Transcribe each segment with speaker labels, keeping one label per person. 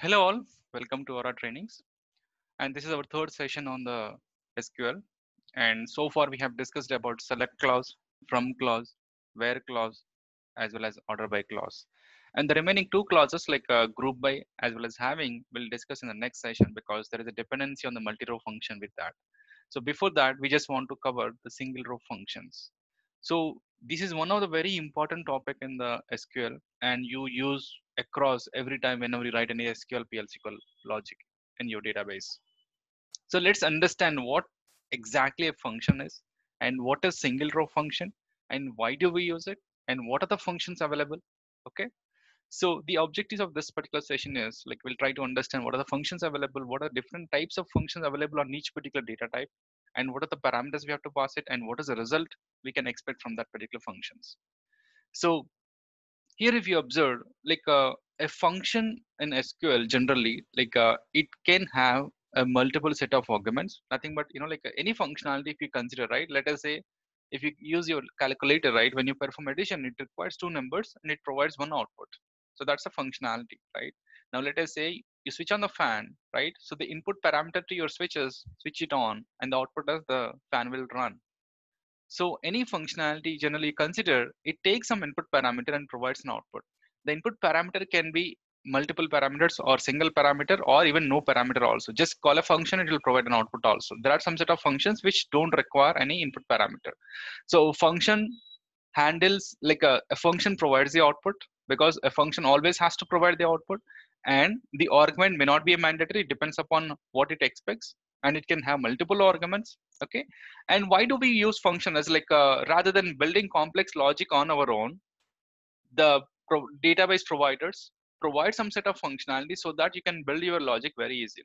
Speaker 1: Hello all, welcome to Ora Trainings. And this is our third session on the SQL. And so far we have discussed about select clause, from clause, where clause, as well as order by clause. And the remaining two clauses like uh, group by as well as having we'll discuss in the next session because there is a dependency on the multi-row function with that. So before that, we just want to cover the single row functions. So this is one of the very important topic in the SQL and you use across every time whenever you write any SQL PL SQL logic in your database. So let's understand what exactly a function is and what is single row function and why do we use it and what are the functions available. Okay. So the objectives of this particular session is like we'll try to understand what are the functions available, what are different types of functions available on each particular data type, and what are the parameters we have to pass it, and what is the result we can expect from that particular functions. So here if you observe like uh, a function in SQL generally like uh, it can have a multiple set of arguments nothing but you know like any functionality if you consider right? Let us say if you use your calculator right when you perform addition it requires two numbers and it provides one output. So that's a functionality right? Now let us say you switch on the fan right? So the input parameter to your switches switch it on and the output of the fan will run so any functionality generally consider, it takes some input parameter and provides an output. The input parameter can be multiple parameters or single parameter or even no parameter also. Just call a function, it will provide an output also. There are some set of functions which don't require any input parameter. So function handles like a, a function provides the output because a function always has to provide the output and the argument may not be a mandatory, it depends upon what it expects and it can have multiple arguments okay? And why do we use function as like uh, rather than building complex logic on our own the pro database providers provide some set of functionality so that you can build your logic very easily?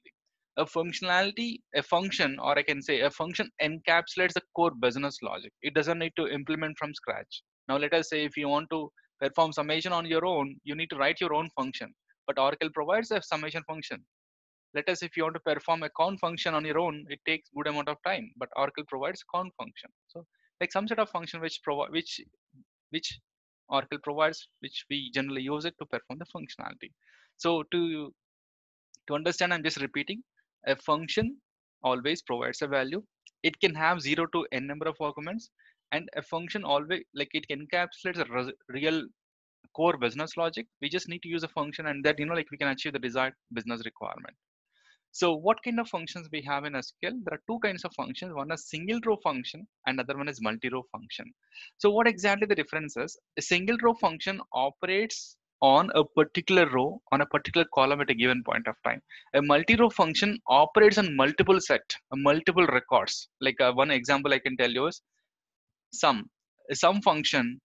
Speaker 1: A functionality a function or i can say a function encapsulates the core business logic. It doesn't need to implement from scratch. Now let us say if you want to perform summation on your own you need to write your own function. But oracle provides a summation function let us if you want to perform a count function on your own it takes good amount of time but oracle provides count function. So like some set of function which provide which which oracle provides which we generally use it to perform the functionality. So to to understand i'm just repeating a function always provides a value. It can have 0 to n number of arguments and a function always like it encapsulates a real core business logic. We just need to use a function and that you know like we can achieve the desired business requirement so what kind of functions we have in SQL? There are two kinds of functions. One is single row function and other one is multi-row function. So what exactly the difference is? A single row function operates on a particular row on a particular column at a given point of time. A multi-row function operates on multiple set, multiple records. Like uh, one example I can tell you is sum. A sum function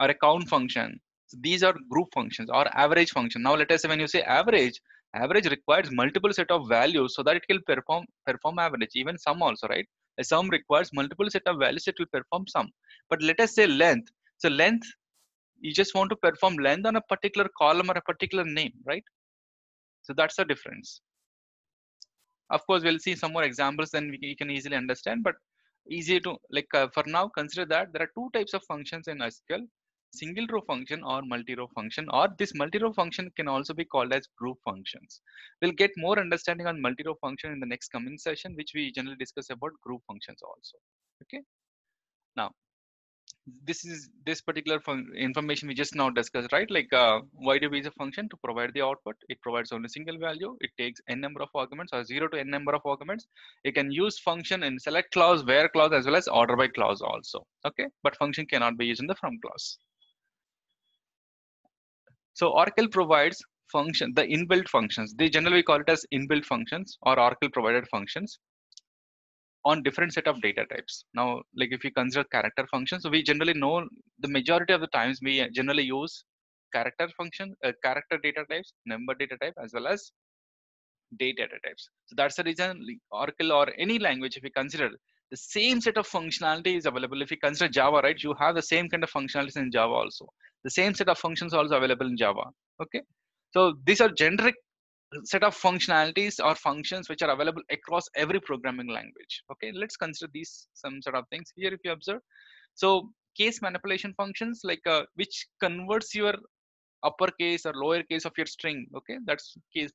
Speaker 1: or a count function. So these are group functions or average function. Now let us say when you say average, average requires multiple set of values so that it will perform perform average even sum also right? A sum requires multiple set of values it will perform sum. But let us say length. So length you just want to perform length on a particular column or a particular name right? So that's the difference. Of course we'll see some more examples then we, can easily understand but easy to like uh, for now consider that there are two types of functions in sql single row function or multi-row function or this multi-row function can also be called as group functions. We'll get more understanding on multi-row function in the next coming session which we generally discuss about group functions also. Okay. Now this is this particular information we just now discussed right like uh, why do we use a function to provide the output it provides only single value it takes n number of arguments or 0 to n number of arguments it can use function in select clause where clause as well as order by clause also okay but function cannot be used in the from clause so Oracle provides function, the inbuilt functions. They generally call it as inbuilt functions or Oracle provided functions on different set of data types. Now, like if you consider character functions, so we generally know the majority of the times we generally use character function, uh, character data types, number data type, as well as date data types. So that's the reason Oracle or any language, if you consider the same set of functionality is available. If you consider Java, right, you have the same kind of functionalities in Java also. The same set of functions also available in java okay? So these are generic set of functionalities or functions which are available across every programming language okay? Let's consider these some sort of things here if you observe. So case manipulation functions like uh, which converts your uppercase or lowercase of your string okay? That's case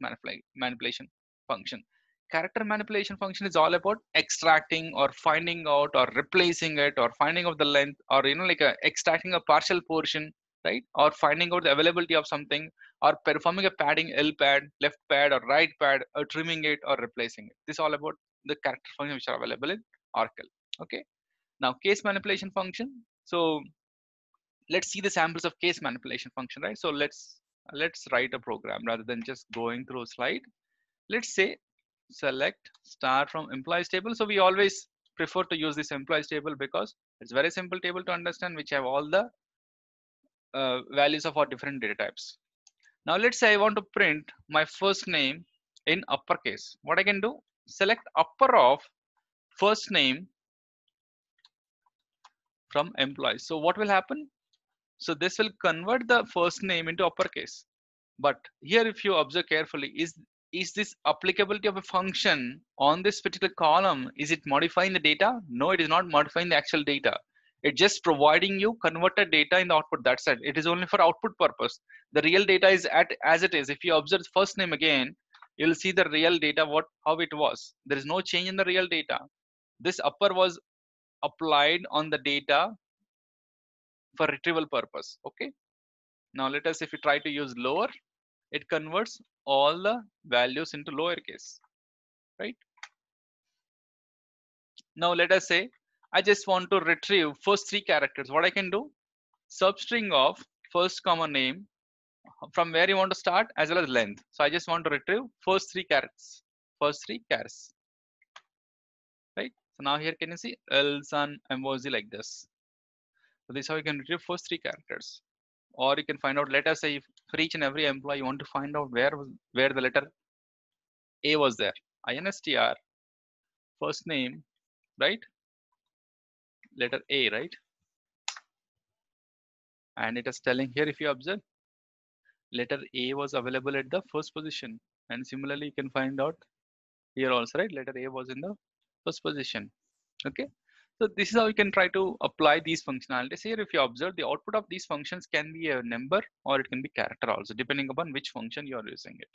Speaker 1: manipulation function character manipulation function is all about extracting or finding out or replacing it or finding out the length or you know like a, extracting a partial portion right? Or finding out the availability of something or performing a padding l pad left pad or right pad or trimming it or replacing it. This is all about the character function which are available in oracle okay? Now case manipulation function. So let's see the samples of case manipulation function right? So let's let's write a program rather than just going through a slide. Let's say select star from employees table. So we always prefer to use this employees table because it's very simple table to understand which have all the uh, values of our different data types. Now let's say i want to print my first name in uppercase. What i can do? Select upper of first name from employees. So what will happen? So this will convert the first name into uppercase. But here, if you observe carefully, is is this applicability of a function on this particular column? Is it modifying the data? No, it is not modifying the actual data. It's just providing you converted data in the output. That's it. It is only for output purpose. The real data is at as it is. If you observe first name again, you'll see the real data, what how it was. There is no change in the real data. This upper was applied on the data for retrieval purpose okay now let us if we try to use lower it converts all the values into lowercase right? Now let us say i just want to retrieve first three characters. What i can do? Substring of first common name uh, from where you want to start as well as length. So i just want to retrieve first three characters. First three characters. Right? So now here can you see? Elson emoji like this. So this is how you can retrieve first three characters. Or you can find out, let us say if for each and every employee, you want to find out where where the letter A was there. INSTR, first name, right? Letter A, right? And it is telling here, if you observe, letter A was available at the first position. And similarly, you can find out here also, right? Letter A was in the first position. Okay. So this is how you can try to apply these functionalities. Here, if you observe, the output of these functions can be a number or it can be character also, depending upon which function you are using it.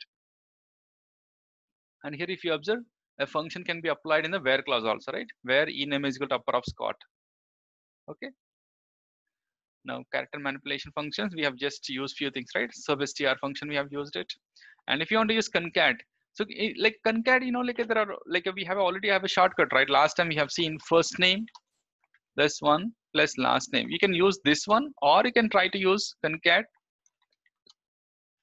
Speaker 1: And here, if you observe, a function can be applied in the where clause also, right? Where ename is equal to upper of Scott. Okay. Now, character manipulation functions, we have just used few things, right? Substr function, we have used it. And if you want to use concat, so eh, like concat, you know, like there are like we have already have a shortcut, right? Last time we have seen first name plus one plus last name. You can use this one, or you can try to use concat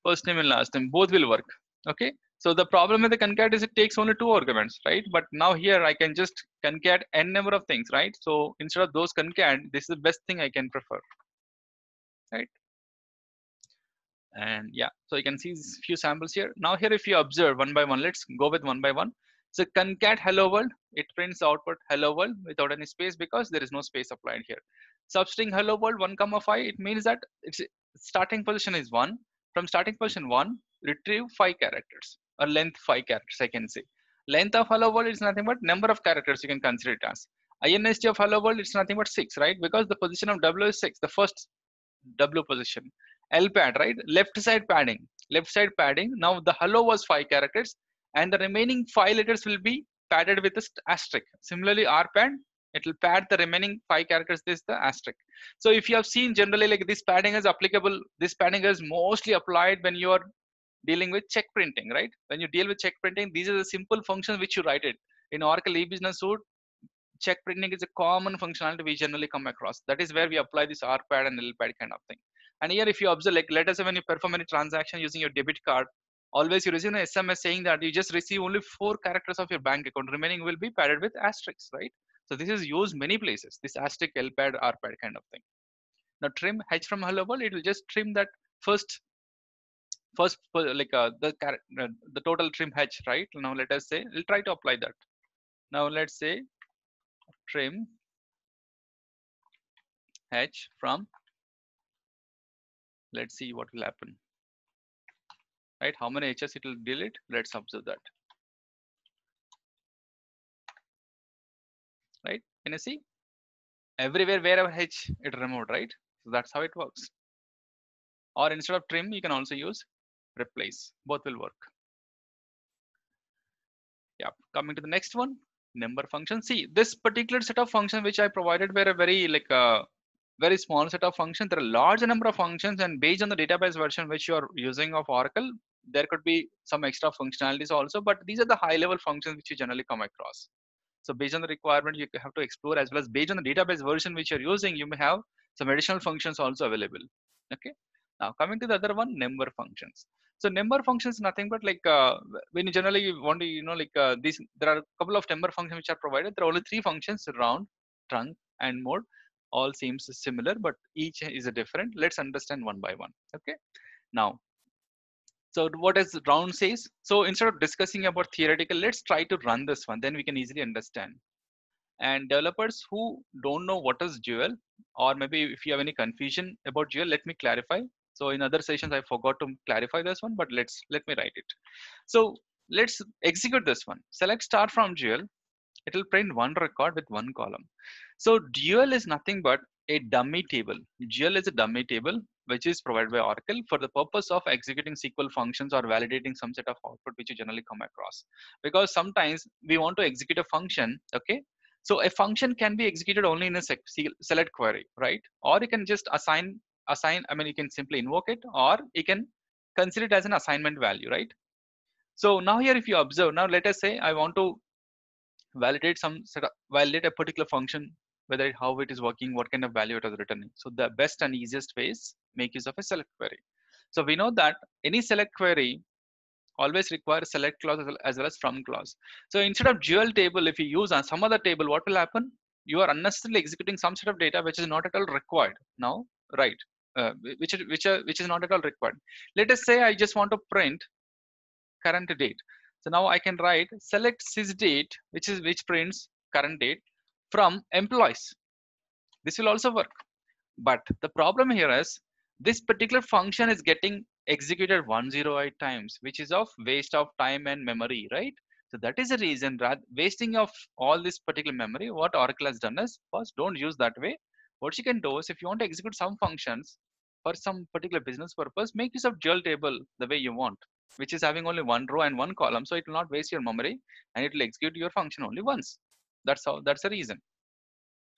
Speaker 1: first name and last name. Both will work. Okay. So the problem with the concat is it takes only two arguments, right? But now here I can just concat n number of things, right? So instead of those concat, this is the best thing I can prefer, right? And yeah so you can see few samples here. Now here if you observe one by one let's go with one by one. So concat hello world it prints output hello world without any space because there is no space applied here. Substring hello world 1 comma 5 it means that its starting position is 1 from starting position 1 retrieve 5 characters or length 5 characters i can say. Length of hello world is nothing but number of characters you can consider it as. Inst of hello world it's nothing but 6 right? Because the position of w is 6 the first w position L pad, right? Left side padding, left side padding. Now the hello was five characters and the remaining five letters will be padded with the asterisk. Similarly, R pad, it will pad the remaining five characters, this the asterisk. So if you have seen generally like this padding is applicable, this padding is mostly applied when you are dealing with check printing, right? When you deal with check printing, these are the simple functions which you write it. In Oracle e-business suite, check printing is a common functionality we generally come across. That is where we apply this R pad and L pad kind of thing. And here, if you observe, like let us say when you perform any transaction using your debit card, always you receive an SMS saying that you just receive only four characters of your bank account. Remaining will be padded with asterisks, right? So this is used many places. This asterisk, L pad, R pad kind of thing. Now trim H from hello world, it will just trim that first first like uh, the uh, the total trim H, right? Now let us say we'll try to apply that. Now let's say trim H from let's see what will happen. Right? How many hs it will delete? Let's observe that. Right? Can you see? Everywhere wherever h it removed right? So that's how it works. Or instead of trim, you can also use replace. Both will work. Yeah, coming to the next one, number function. See, this particular set of functions which I provided were a very like uh, very small set of functions. There are large number of functions and based on the database version which you are using of Oracle, there could be some extra functionalities also, but these are the high level functions which you generally come across. So based on the requirement, you have to explore as well as based on the database version which you're using, you may have some additional functions also available. Okay. Now coming to the other one, number functions. So number functions nothing but like uh, when you generally want to, you know, like uh, these, there are a couple of number functions which are provided. There are only three functions, round, trunc, and mode. All seems similar, but each is a different. Let's understand one by one. Okay. Now, so what does round says? So instead of discussing about theoretical, let's try to run this one. Then we can easily understand. And developers who don't know what is dual, or maybe if you have any confusion about dual, let me clarify. So in other sessions, I forgot to clarify this one, but let's let me write it. So let's execute this one. Select start from dual. It will print one record with one column. So dual is nothing but a dummy table. Dual is a dummy table which is provided by Oracle for the purpose of executing SQL functions or validating some set of output which you generally come across. Because sometimes we want to execute a function, okay? So a function can be executed only in a select query, right? Or you can just assign, assign, I mean, you can simply invoke it or you can consider it as an assignment value, right? So now here, if you observe, now let us say I want to validate some set of, validate a particular function whether it, how it is working, what kind of value it is returning. So the best and easiest way is make use of a select query. So we know that any select query always requires select clause as well, as well as from clause. So instead of dual table, if you use some other table, what will happen? You are unnecessarily executing some set of data which is not at all required. Now, right, uh, which which are, which is not at all required. Let us say I just want to print current date. So now I can write select sysdate, which is which prints current date from employees. This will also work. But the problem here is this particular function is getting executed 108 times, which is of waste of time and memory, right? So that is the reason that wasting of all this particular memory, what Oracle has done is first don't use that way. What you can do is if you want to execute some functions for some particular business purpose, make use of dual table the way you want, which is having only one row and one column. So it will not waste your memory and it will execute your function only once. That's how that's the reason.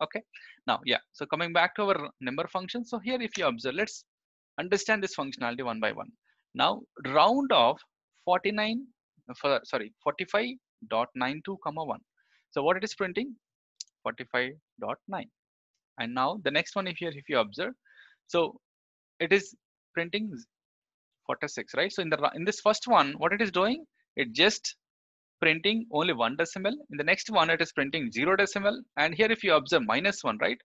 Speaker 1: Okay. Now, yeah. So coming back to our number function. So here, if you observe, let's understand this functionality one by one. Now, round of 49 for sorry 45.92 comma 1. So what it is printing 45.9. And now the next one, if you if you observe, so it is printing 46, right? So in the in this first one, what it is doing, it just printing only one decimal. In the next one, it is printing zero decimal. And here, if you observe minus one, right?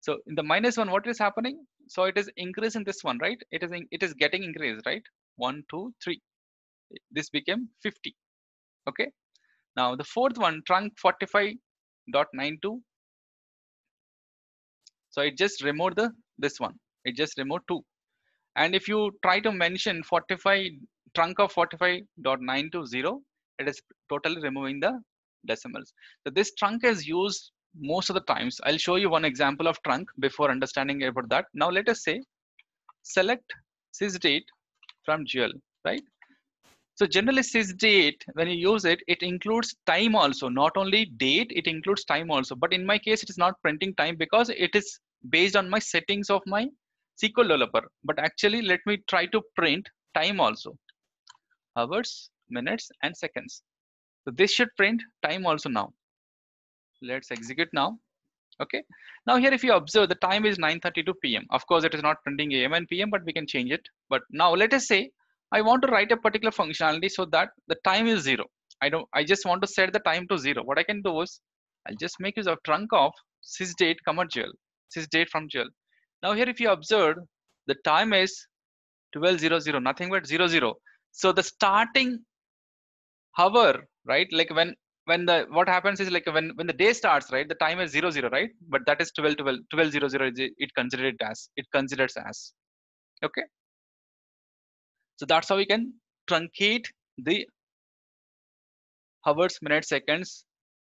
Speaker 1: So in the minus one, what is happening? So it is increasing this one, right? It is it is getting increased, right? One, two, three. This became 50. Okay. Now the fourth one, trunc 45.92. So it just removed the this one. It just removed two. And if you try to mention 45 trunc of 45.920, it is totally removing the decimals. So this trunc is used most of the times. I'll show you one example of trunc before understanding about that. Now let us say select sysdate from dual, right? So generally sysdate, when you use it, it includes time also, not only date, it includes time also. But in my case, it is not printing time because it is based on my settings of my SQL developer. But actually, let me try to print time also hours, minutes, and seconds. So this should print time also now. Let's execute now. Okay. Now here, if you observe, the time is 9:32 p.m. Of course, it is not printing AM and PM, but we can change it. But now let us say I want to write a particular functionality so that the time is zero. I don't. I just want to set the time to zero. What I can do is I'll just make use of trunc of sysdate comma sysdate from dual. Now here, if you observe, the time is 1200, nothing but 00 so the starting hour right like when when the what happens is like when when the day starts right the time is 0 0 right? But that is 12 12 12 0 0 it considered as it considers as okay? So that's how we can truncate the hours minutes seconds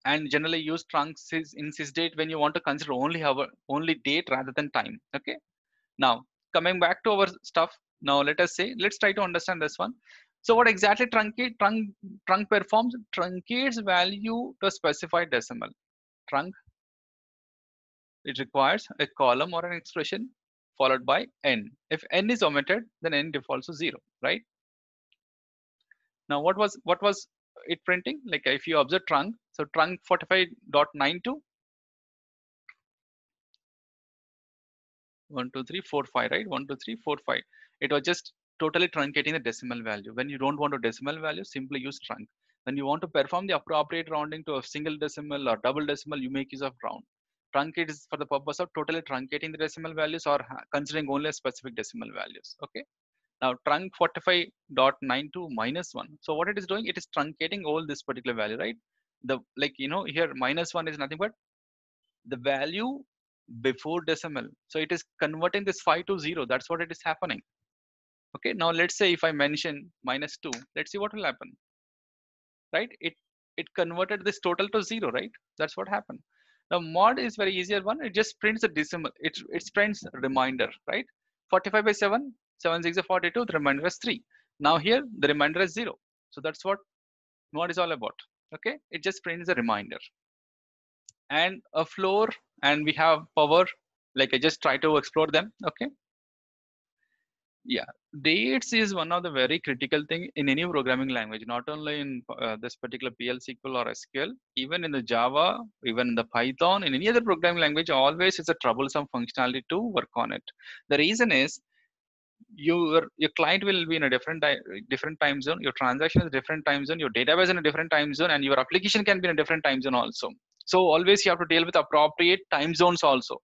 Speaker 1: and generally use truncs in sysdate when you want to consider only our only date rather than time okay Now, coming back to our stuff, now let us say, let's try to understand this one. So what exactly truncate, trunk trunc performs? Truncates value to specified decimal. trunc it requires a column or an expression followed by n. If n is omitted, then n defaults to zero, right? Now, what was what was it printing? Like if you observe trunc, so trunc 45.92 1 2 3 4 5 right? 1 2 3 4 5 it was just totally truncating the decimal value. When you don't want a decimal value simply use trunc. when you want to perform the appropriate rounding to a single decimal or double decimal you make use of round. Truncate is for the purpose of totally truncating the decimal values or considering only specific decimal values okay now trunc 45.92 minus 1 so what it is doing it is truncating all this particular value right the like you know here minus 1 is nothing but the value before decimal. So it is converting this 5 to 0. That's what it is happening. Okay, now let's say if I mention minus 2, let's see what will happen. Right? It it converted this total to 0, right? That's what happened. Now mod is very easier one. It just prints the decimal. It, it prints reminder, right? 45 by 7, 7 6 42, the remainder is 3. Now here the remainder is 0. So that's what mod is all about. Okay, it just prints a reminder and a floor and we have power like i just try to explore them okay yeah dates is one of the very critical thing in any programming language not only in uh, this particular pl sql or sql even in the java even in the python in any other programming language always it's a troublesome functionality to work on it the reason is your your client will be in a different different time zone your transaction is different time zone your database in a different time zone and your application can be in a different time zone also. So always you have to deal with appropriate time zones also.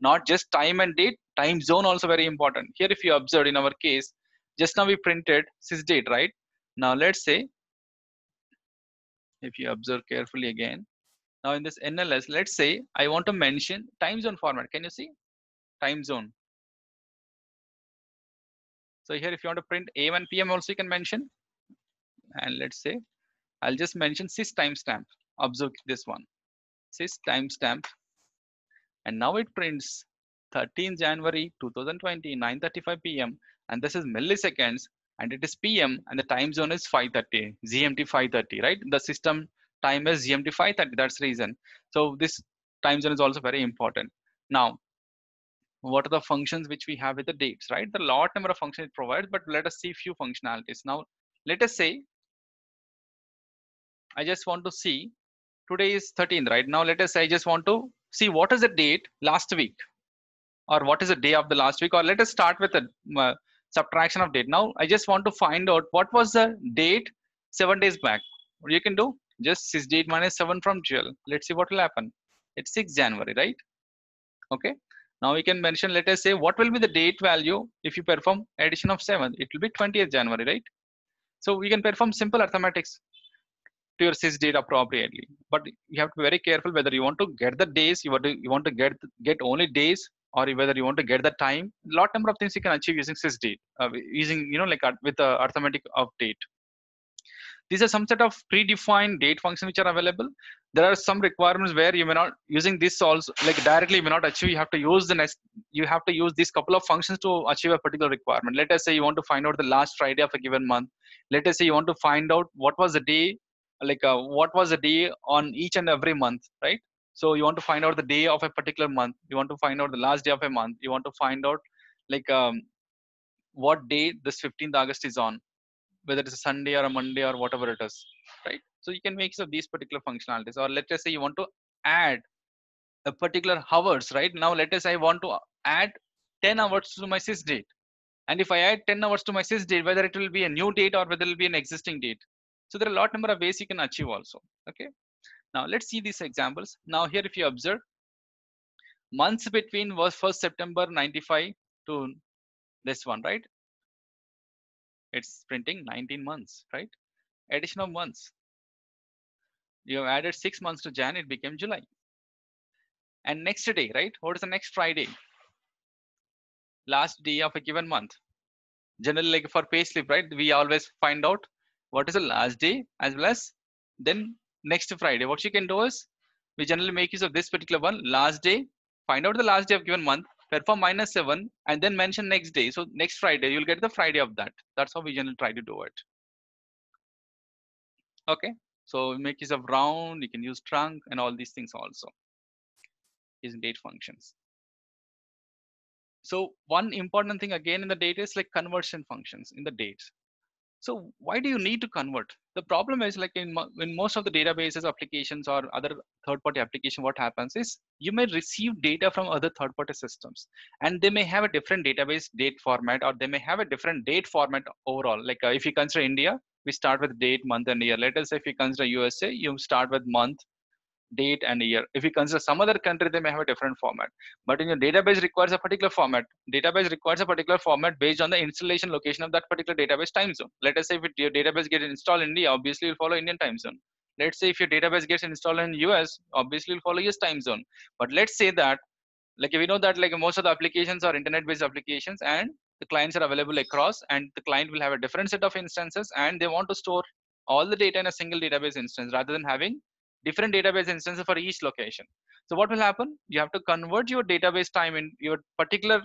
Speaker 1: Not just time and date time zone also very important. Here if you observe in our case just now we printed sys date right? Now let's say if you observe carefully again now in this nls let's say i want to mention time zone format. Can you see? Time zone so here, if you want to print AM and PM also you can mention. And let's say, I'll just mention sys timestamp. Observe this one, sys timestamp. And now it prints 13 January 2020, 9.35 PM. And this is milliseconds and it is PM and the time zone is 5.30, GMT 5.30, right? The system time is GMT 5.30, that's reason. So this time zone is also very important. Now, what are the functions which we have with the dates, right? The lot number of functions it provides, but let us see few functionalities. Now, let us say, I just want to see, today is 13, right? Now, let us say I just want to see what is the date last week or what is the day of the last week, or let us start with a uh, subtraction of date. Now, I just want to find out what was the date seven days back. What you can do? Just sys date minus 7 from 12. Let's see what will happen. It's 6 January, right? Okay now we can mention, let us say, what will be the date value if you perform addition of 7? It will be 20th January, right? So we can perform simple arithmetics to your sys date appropriately. But you have to be very careful whether you want to get the days, you want to, you want to get get only days, or whether you want to get the time. Lot number of things you can achieve using sys date, uh, using you know like uh, with the arithmetic of date. These are some set of predefined date functions which are available. There are some requirements where you may not using this also like directly you may not achieve. You have to use the next. You have to use these couple of functions to achieve a particular requirement. Let us say you want to find out the last Friday of a given month. Let us say you want to find out what was the day, like uh, what was the day on each and every month, right? So you want to find out the day of a particular month. You want to find out the last day of a month. You want to find out like um, what day this 15th August is on whether it's a Sunday or a Monday or whatever it is, right? So you can make use of these particular functionalities. Or let us say you want to add a particular hours, right? Now let us say I want to add 10 hours to my sys date. And if I add 10 hours to my sys date, whether it will be a new date or whether it will be an existing date. So there are a lot number of ways you can achieve also. Okay. Now let's see these examples. Now here, if you observe, months between was 1st September 95 to this one, right? It's printing 19 months, right? Addition of months. You have added six months to Jan, it became July. And next day, right? What is the next Friday? Last day of a given month. Generally, like for payslip, right? We always find out what is the last day as well as then next Friday. What you can do is we generally make use of this particular one, last day, find out the last day of given month, perform minus seven, and then mention next day. So next Friday, you'll get the Friday of that. That's how we generally try to do it. Okay. So make use of round, you can use trunc and all these things also using date functions. So one important thing again in the data is like conversion functions in the dates. So why do you need to convert? The problem is like in, in most of the databases applications or other third-party application, what happens is you may receive data from other third-party systems and they may have a different database date format or they may have a different date format overall. Like uh, if you consider India, we start with date, month and year. Let us say if you consider USA, you start with month, date and year. If you consider some other country, they may have a different format. But in your database requires a particular format. Database requires a particular format based on the installation location of that particular database time zone. Let us say if it, your database gets installed in India, obviously you'll follow Indian time zone. Let's say if your database gets installed in US, obviously you'll follow US time zone. But let's say that, like we know that like most of the applications are internet-based applications and the clients are available across and the client will have a different set of instances and they want to store all the data in a single database instance rather than having different database instances for each location. So what will happen? You have to convert your database time in your particular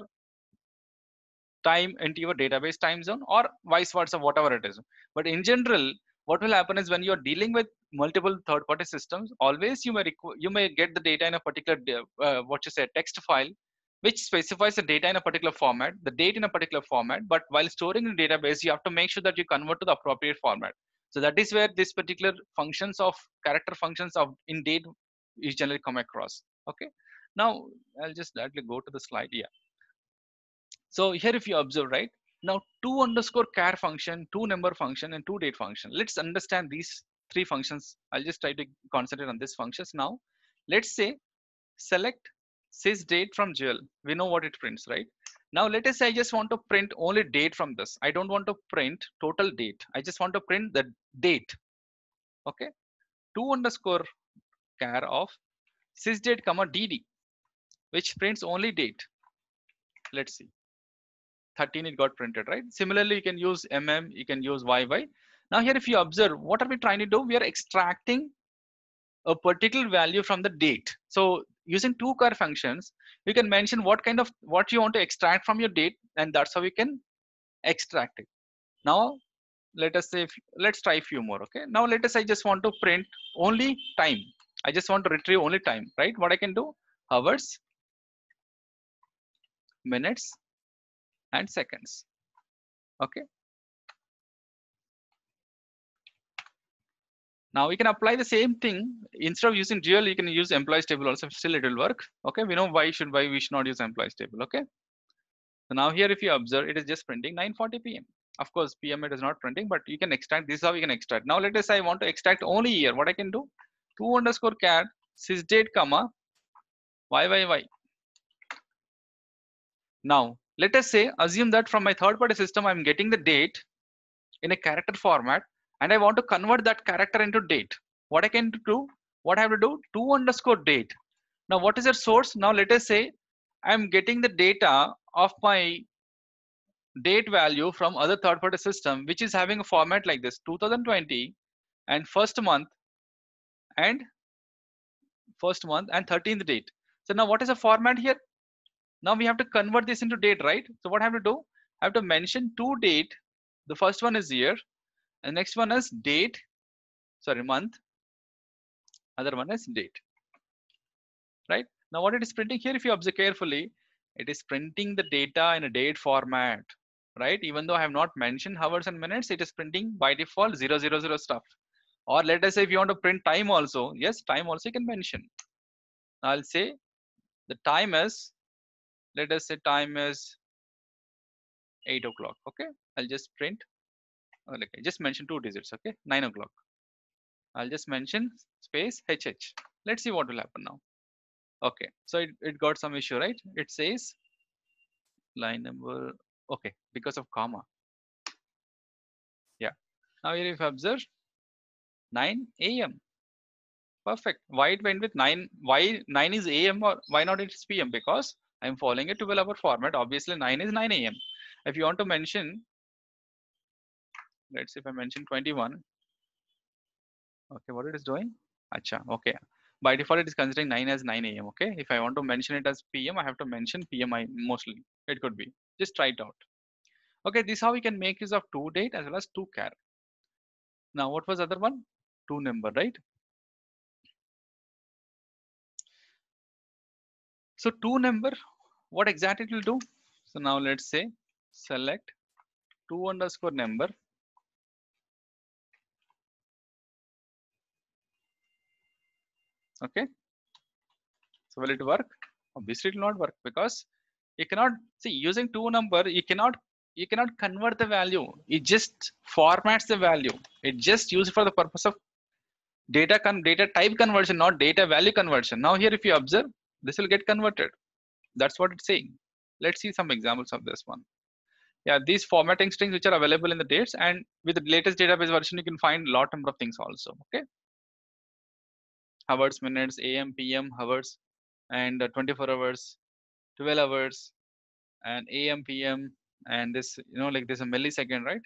Speaker 1: time into your database time zone or vice versa, whatever it is. But in general, what will happen is when you're dealing with multiple third-party systems, always you may you may get the data in a particular uh, what you say text file, which specifies the data in a particular format, the date in a particular format. But while storing in the database, you have to make sure that you convert to the appropriate format. So that is where this particular functions of character functions of in date is generally come across. Okay. Now I'll just directly go to the slide. Yeah. So here if you observe, right, now to underscore char function, to number function and to date function. Let's understand these three functions. I'll just try to concentrate on these functions now. Let's say select sys date from GL. We know what it prints, right? Now let us say I just want to print only date from this. I don't want to print total date. I just want to print the date. Okay. To underscore care of sysdate comma dd, which prints only date. Let's see. 13 it got printed, right? Similarly, you can use mm, you can use yy. Now here, if you observe, what are we trying to do? We are extracting a particular value from the date. So using to char functions, you can mention what kind of what you want to extract from your date, and that's how you can extract it. Now, let us say, let's try a few more. Okay. Now, let us. I just want to print only time. I just want to retrieve only time, right? What I can do? Hours, minutes, and seconds. Okay. Now we can apply the same thing instead of using GL, you can use employees table also. Still, it will work. Okay, we know why should why we should not use employees table. Okay. So now here, if you observe, it is just printing 9:40 p.m. Of course, PM it is not printing, but you can extract. This is how you can extract. Now let us say I want to extract only year. What I can do? To underscore char sysdate comma yyyy. Now let us say assume that from my third party system I'm getting the date in a character format and I want to convert that character into date. What I can do, what I have to do, to underscore date. Now, what is your source? Now, let us say I'm getting the data of my date value from other third party system, which is having a format like this 2020 and first month and first month and 13th date. So now what is the format here? Now we have to convert this into date, right? So what I have to do? I have to mention to date. The first one is year and next one is date. Sorry month. Other one is date. Right? Now what it is printing here if you observe carefully it is printing the data in a date format. Right? Even though i have not mentioned hours and minutes it is printing by default 000 stuff. Or let us say if you want to print time also yes time also you can mention. I'll say the time is let us say time is 8 o'clock okay? I'll just print okay just mention two digits okay? Nine o'clock. I'll just mention space hh let's see what will happen now. Okay so it, it got some issue right? It says line number okay because of comma. Yeah. Now here if you observe 9 a.m perfect. Why it went with 9 why 9 is am or why not it's pm because i'm following a 12 hour format. Obviously 9 is 9 a.m if you want to mention let's see if I mention 21. Okay, what it is doing? Acha, okay. by default it is considering 9 as 9 a.m okay? If i want to mention it as pm i have to mention pm I mostly. It could be. Just try it out. Okay this is how we can make use of to date as well as to char. Now what was other one? To number right? So to number what exactly it will do? So now let's say select to underscore number okay? So will it work? Obviously it will not work because you cannot see using to number you cannot you cannot convert the value. It just formats the value. It just used for the purpose of data con data type conversion not data value conversion. Now here if you observe this will get converted. That's what it's saying. Let's see some examples of this one. Yeah these formatting strings which are available in the dates and with the latest database version you can find lot number of things also. Okay hours minutes am pm hours and uh, 24 hours 12 hours and am pm and this you know like there's a millisecond right?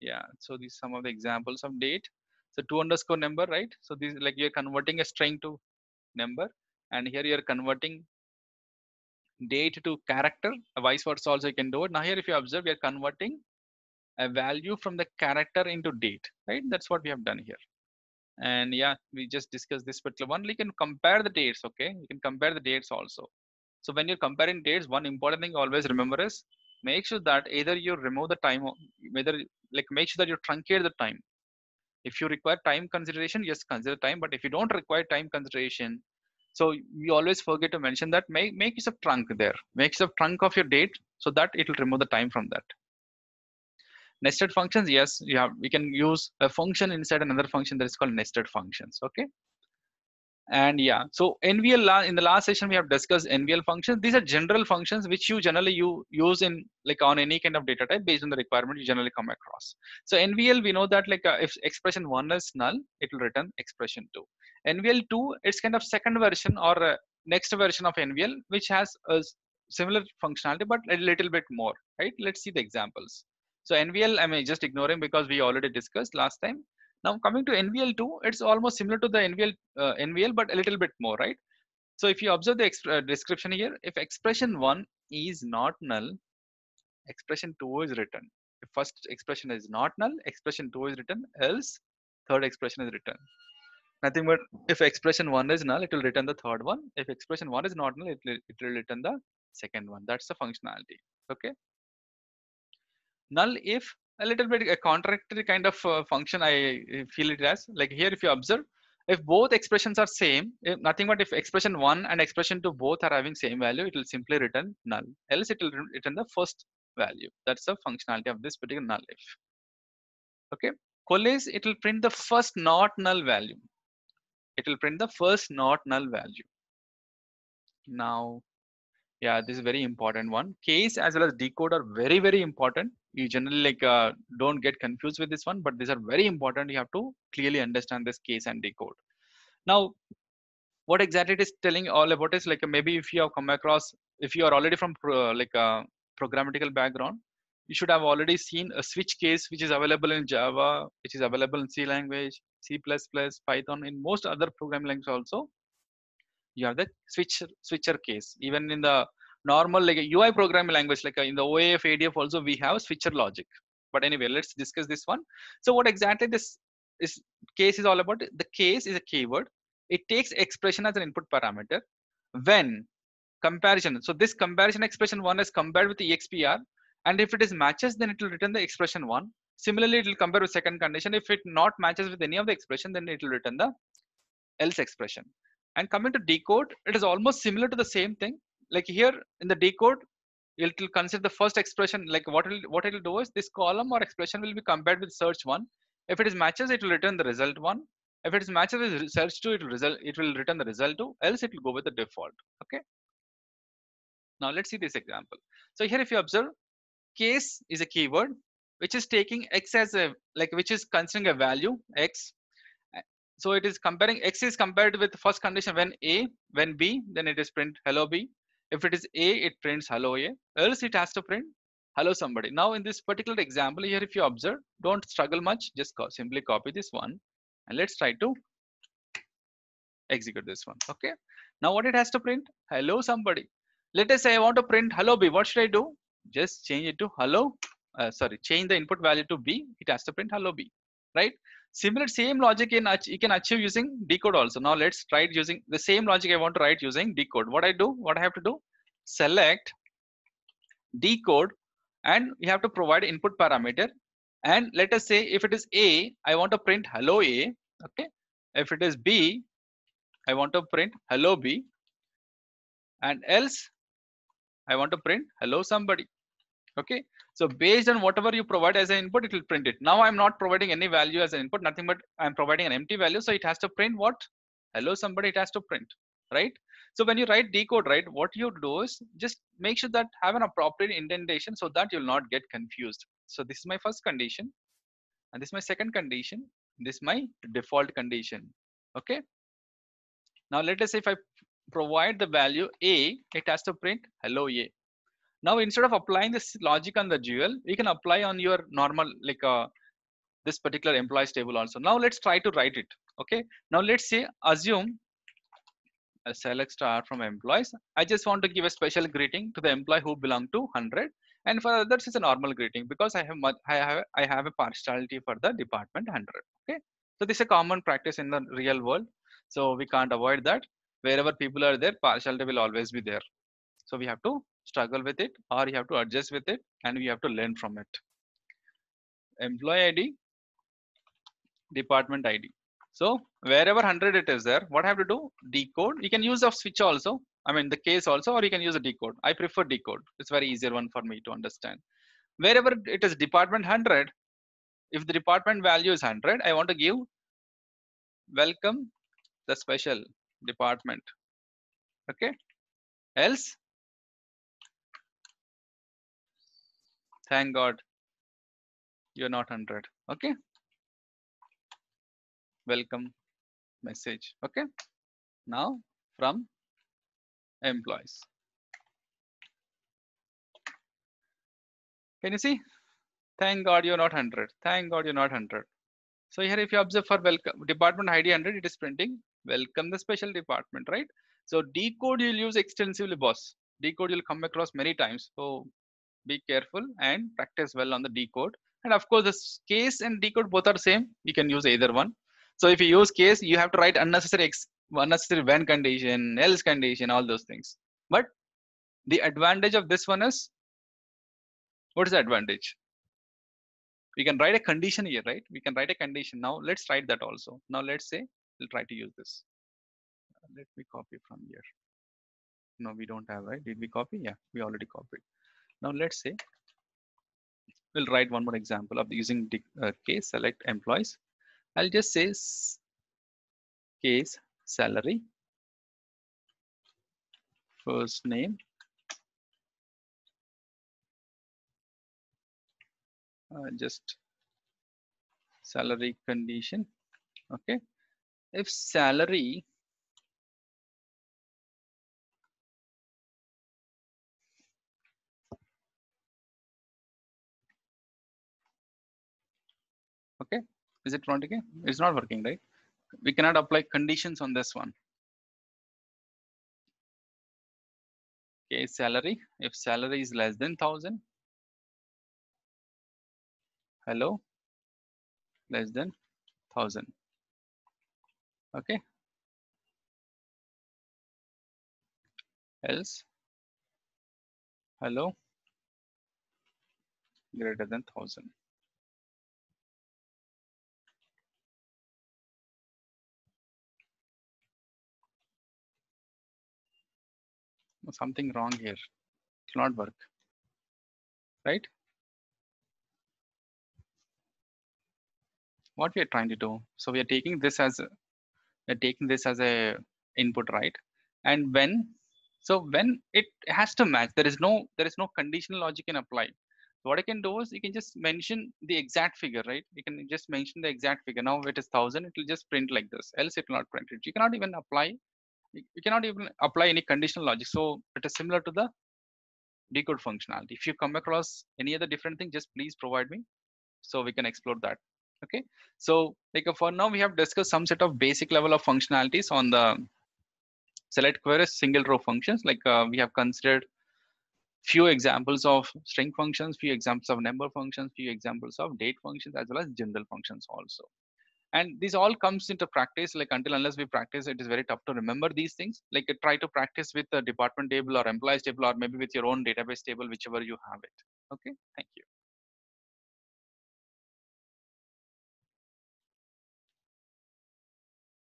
Speaker 1: Yeah so these some of the examples of date. So to underscore number right? So these like you're converting a string to number and here you're converting date to character vice versa also you can do it. Now here if you observe we are converting a value from the character into date right? That's what we have done here and yeah we just discussed this particular one. You can compare the dates okay? You can compare the dates also. So when you're comparing dates one important thing always remember is make sure that either you remove the time whether like make sure that you truncate the time. If you require time consideration yes consider time. But if you don't require time consideration so you always forget to mention that. Make make use of trunc there. Make use of trunc of your date so that it will remove the time from that nested functions yes you have we can use a function inside another function that is called nested functions okay? And yeah so nvl in the last session we have discussed nvl functions. These are general functions which you generally you use in like on any kind of data type based on the requirement you generally come across. So nvl we know that like uh, if expression 1 is null it will return expression 2 nvl 2 it's kind of second version or uh, next version of nvl which has a similar functionality but a little bit more right? Let's see the examples so NVL, I mean, just ignoring because we already discussed last time. Now coming to NVL2, it's almost similar to the NVL, uh, NVL, but a little bit more, right? So if you observe the uh, description here, if expression one is not null, expression two is written. If first expression is not null, expression two is written, else third expression is written. Nothing but if expression one is null, it will return the third one. If expression one is not null, it will, it will return the second one. That's the functionality. Okay null if a little bit a contradictory kind of uh, function I feel it as. Like here if you observe if both expressions are same if nothing but if expression 1 and expression 2 both are having same value it will simply return null. Else it will return the first value. That's the functionality of this particular null if. Okay? Coalesce it will print the first not null value. It will print the first not null value. Now yeah this is very important one. Case as well as decode are very very important you generally like uh, don't get confused with this one but these are very important. You have to clearly understand this case and decode. Now what exactly it is telling all about is like maybe if you have come across if you are already from pro, like a programmatical background you should have already seen a switch case which is available in java which is available in c language c++ python in most other programming languages also. You have the switcher switcher case. Even in the normal like a ui programming language like uh, in the oaf adf also we have switcher logic. But anyway let's discuss this one. So what exactly this is case is all about? The case is a keyword. It takes expression as an input parameter. When comparison so this comparison expression one is compared with the expr and if it is matches then it will return the expression one. Similarly it will compare with second condition. If it not matches with any of the expression then it will return the else expression. And coming to decode, it is almost similar to the same thing. Like here in the decode, it will consider the first expression. Like what it what it will do is this column or expression will be compared with search one. If it is matches, it will return the result one. If it is matches with search two, it will result it will return the result two. Else it will go with the default. Okay. Now let's see this example. So here, if you observe, case is a keyword which is taking x as a like which is considering a value x so it is comparing x is compared with the first condition when a when b then it is print hello b if it is a it prints hello a else it has to print hello somebody now in this particular example here if you observe don't struggle much just co simply copy this one and let's try to execute this one. Okay. Now what it has to print? Hello somebody. Let us say I want to print hello B. What should I do? Just change it to hello. Uh, sorry, change the input value to B. It has to print hello B. Right. Similar same logic in you can achieve using decode also. Now let's try it using the same logic I want to write using decode. What I do? What I have to do? Select decode and you have to provide input parameter and let us say if it is a i want to print hello a okay if it is b i want to print hello b and else i want to print hello somebody okay so based on whatever you provide as an input it will print it now i'm not providing any value as an input nothing but i'm providing an empty value so it has to print what hello somebody it has to print right so when you write decode, right, what you do is just make sure that have an appropriate indentation so that you'll not get confused. So this is my first condition, and this is my second condition. This is my default condition. Okay. Now let us say if I provide the value a, it has to print hello a. Now instead of applying this logic on the DUAL, you can apply on your normal like uh, this particular employees table also. Now let's try to write it. Okay. Now let's say assume a select star from employees. I just want to give a special greeting to the employee who belong to 100 and for others it's a normal greeting because I have I have I have a partiality for the department 100. Okay, so this is a common practice in the real world, so we can't avoid that. Wherever people are there, partiality will always be there. So we have to struggle with it, or you have to adjust with it, and we have to learn from it. Employee ID, department ID. So wherever 100 it is there, what I have to do? Decode. You can use a switch also. I mean the case also, or you can use a decode. I prefer decode. It's very easier one for me to understand. Wherever it is department 100, if the department value is 100, I want to give welcome the special department. Okay. Else, thank God you're not 100. Okay? Welcome message okay? Now from employees. Can you see? Thank god you're not 100 thank god you're not 100 so here if you observe for welcome department id 100 it is printing. Welcome the special department right? So decode you'll use extensively boss. Decode you'll come across many times. So be careful and practice well on the decode and of course this case and decode both are same you can use either one so if you use case, you have to write unnecessary ex unnecessary when condition, else condition, all those things. But the advantage of this one is, what is the advantage? We can write a condition here, right? We can write a condition. Now let's write that also. Now let's say we'll try to use this. Let me copy from here. No, we don't have, right? Did we copy? Yeah, we already copied. Now let's say we'll write one more example of using uh, case select employees. I'll just say case salary first name uh, just salary condition okay? If salary is it not again? It's not working, right? We cannot apply conditions on this one. Okay, salary. If salary is less than 1000, hello, less than 1000. Okay. Else, hello, greater than 1000. Something wrong here. It will not work. Right? What we are trying to do. So we are taking this as we are taking this as a input, right? And when so when it has to match, there is no there is no conditional logic can apply. So what I can do is you can just mention the exact figure, right? You can just mention the exact figure. Now it is thousand, it will just print like this. Else it will not print it. You cannot even apply you cannot even apply any conditional logic. So it is similar to the decode functionality. If you come across any other different thing, just please provide me so we can explore that. Okay, so like uh, for now we have discussed some set of basic level of functionalities on the select queries single row functions. Like uh, we have considered few examples of string functions, few examples of number functions, few examples of date functions, as well as general functions also. And this all comes into practice, like until unless we practice, it is very tough to remember these things. Like uh, try to practice with the department table or employees table, or maybe with your own database table, whichever you have it. Okay, thank you.